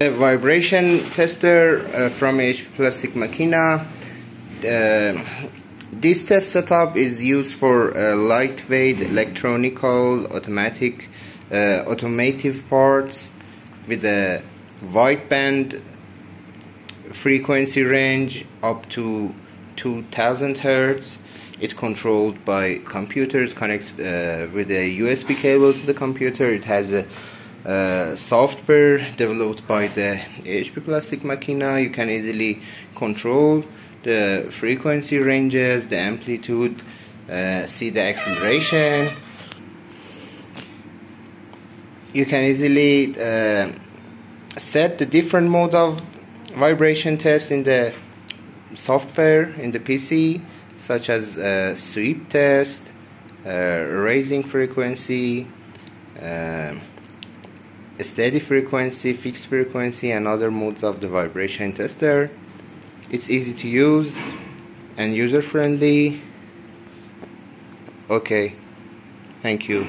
A vibration tester uh, from HP Plastik Makina. Uh, this test setup is used for uh, lightweight electronical automatic uh, automotive parts with a wideband frequency range up to 2000 hertz it's controlled by computer it connects uh, with a usb cable to the computer it has a uh, software developed by the HP Plastik Makina. You can easily control the frequency ranges the amplitude uh, see the acceleration. You can easily uh, set the different mode of vibration test in the software in the PC such as uh, sweep test uh, raising frequency steady frequency fixed frequency and other modes of the vibration tester. It's easy to use and user friendly okay thank you